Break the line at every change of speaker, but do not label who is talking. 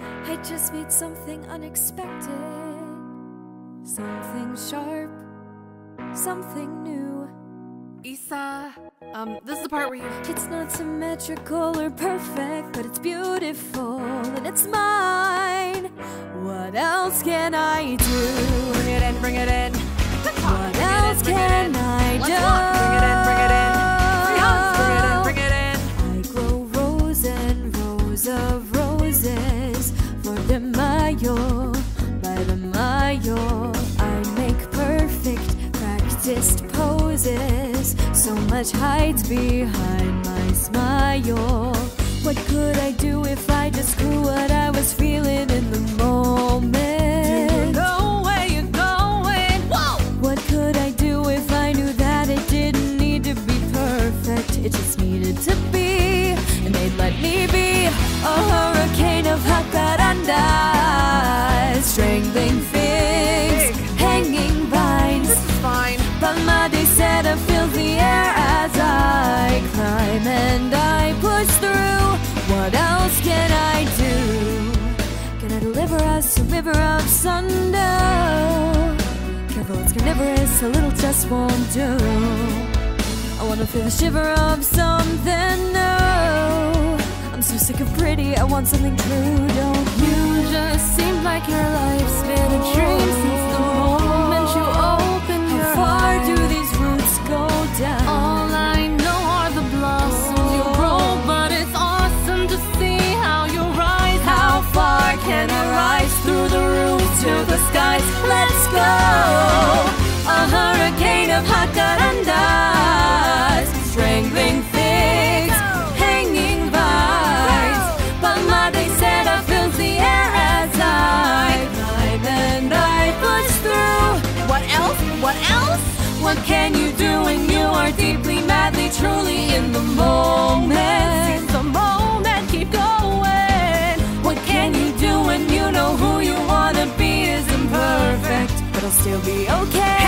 I just made something unexpected. Something sharp. Something new.
Isa, um, this is the part where you.
It's not symmetrical or perfect, but it's beautiful and it's mine. What else can I do?
Bring it in, bring it in.
Rows of roses for the Mayo. By the Mayo, I make perfect, practiced poses. So much hides behind my smile. What could I do if I just grew what I a river of sundown? Careful, it's carnivorous, a little just won't do. I wanna feel the shiver of something new. I'm so sick of pretty, I want something true, don't you?
Just seem like your life's been a dream
Go! A hurricane of jacarandas, strangling figs, hanging vines. But Mother said fills the air as I climb and I push through.
What else? What else?
What can you do when you are deeply, madly, truly in the the
You'll be okay.